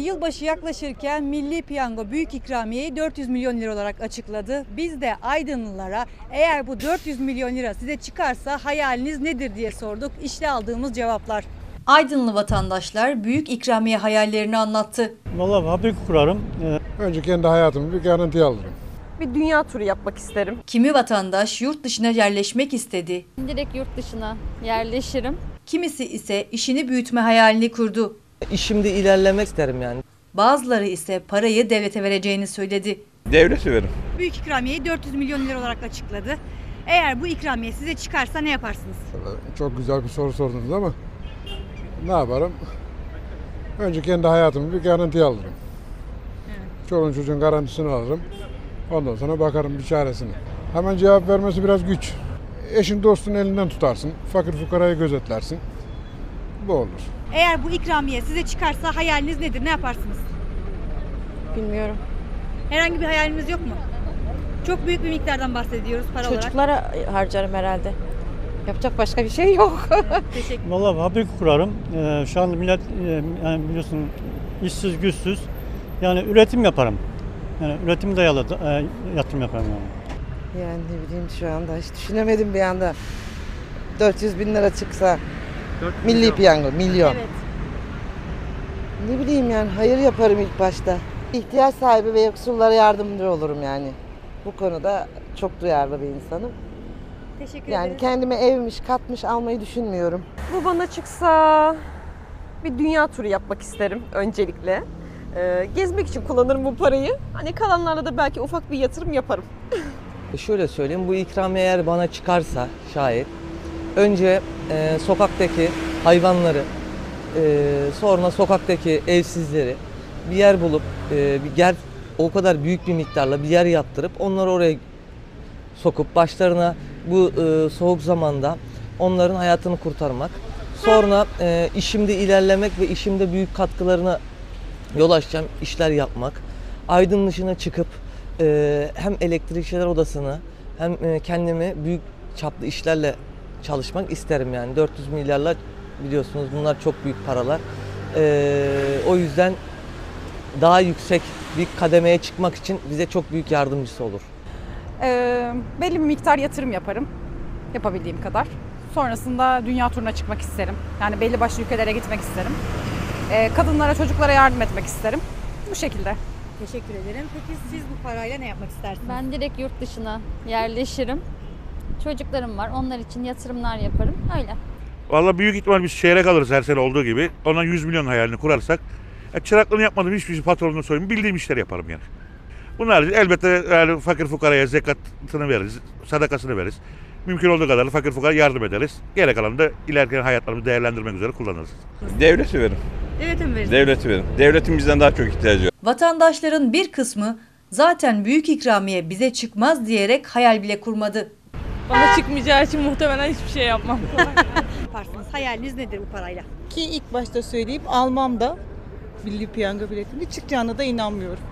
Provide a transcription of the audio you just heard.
Yılbaşı yaklaşırken Milli Piyango büyük ikramiyeyi 400 milyon lira olarak açıkladı. Biz de Aydınlılara eğer bu 400 milyon lira size çıkarsa hayaliniz nedir diye sorduk. İşte aldığımız cevaplar. Aydınlı vatandaşlar büyük ikramiye hayallerini anlattı. Vallahi fabrika kurarım. Ee, Önce kendi hayatımı bir garantiye alırım. Bir dünya turu yapmak isterim. Kimi vatandaş yurt dışına yerleşmek istedi. Direkt yurt dışına yerleşirim. Kimisi ise işini büyütme hayalini kurdu. İşimde ilerlemek isterim yani. Bazıları ise parayı devlete vereceğini söyledi. Devlete verim. Büyük ikramiyeyi 400 milyon lira olarak açıkladı. Eğer bu ikramiye size çıkarsa ne yaparsınız? Çok güzel bir soru sordunuz ama ne yaparım? Önce kendi hayatımı bir garantiye alırım. Çoluğun çocuğun garantisini alırım. Ondan sonra bakarım bir çaresine. Hemen cevap vermesi biraz güç. Eşin dostun elinden tutarsın. Fakir fukarayı gözetlersin. Bu olur. Eğer bu ikramiye size çıkarsa hayaliniz nedir? Ne yaparsınız? Bilmiyorum. Herhangi bir hayaliniz yok mu? Çok büyük bir miktardan bahsediyoruz para olarak. Çocuklara harcarım herhalde. Yapacak başka bir şey yok. Teşekkür vallahi fabrika kurarım. Ee, şu anda millet e, yani biliyorsun işsiz güçsüz. Yani üretim yaparım. Yani üretim dayalı da, e, yatırım yaparım yani. Yani ne bileyim şu anda hiç düşünemedim bir anda. 400 bin lira çıksa. Milli piyango, milyon. Evet. Ne bileyim yani hayır yaparım ilk başta. İhtiyaç sahibi ve yoksullara yardımcı olurum yani. Bu konuda çok duyarlı bir insanım. Teşekkür Yani ederiz. kendime evmiş, katmış almayı düşünmüyorum. Bu bana çıksa bir dünya turu yapmak isterim öncelikle. Ee, gezmek için kullanırım bu parayı. Hani kalanlarla da belki ufak bir yatırım yaparım. E Şöyle söyleyeyim bu ikramiye eğer bana çıkarsa şayet önce e, sokaktaki hayvanları e, sonra sokaktaki evsizleri bir yer bulup e, bir yer o kadar büyük bir miktarla bir yer yaptırıp onları oraya sokup başlarına bu e, soğuk zamanda onların hayatını kurtarmak. Sonra e, işimde ilerlemek ve işimde büyük katkılarına yol açacağım işler yapmak. Aydın dışına çıkıp e, hem elektrikçiler odasını hem e, kendimi büyük çaplı işlerle çalışmak isterim yani. 400 milyarlar biliyorsunuz bunlar çok büyük paralar. E, o yüzden daha yüksek bir kademeye çıkmak için bize çok büyük yardımcısı olur. Ee, belli bir miktar yatırım yaparım. Yapabildiğim kadar. Sonrasında dünya turuna çıkmak isterim. Yani belli başlı ülkelere gitmek isterim. Ee, kadınlara, çocuklara yardım etmek isterim. Bu şekilde. Teşekkür ederim. Peki siz bu parayla ne yapmak istersiniz? Ben direkt yurt dışına yerleşirim. Çocuklarım var. Onlar için yatırımlar yaparım. Öyle. Vallahi büyük ihtimal biz çeyrek alırız her sene olduğu gibi. Ondan 100 milyon hayalini kurarsak. Ya çıraklığını yapmadığım hiçbir şey patronuna söyleyeyim. Bildiğim işleri yaparım yani. Bunun elbette yani fakir fukaraya zekatını veririz, sadakasını veririz. Mümkün olduğu kadar fakir fukara yardım ederiz. Gerek kalanı da ileriki hayatlarımızı değerlendirmek üzere kullanırız. Devlete verim. Devlete mi verirsiniz? Devlete verim. Devletin bizden daha çok ihtiyacı var. Vatandaşların bir kısmı zaten büyük ikramiye bize çıkmaz diyerek hayal bile kurmadı. Bana çıkmayacağı için muhtemelen hiçbir şey yapmam. Yaparsınız. Hayaliniz nedir bu parayla? Ki ilk başta söyleyip almam da milli piyango biletini çıkacağına da inanmıyorum.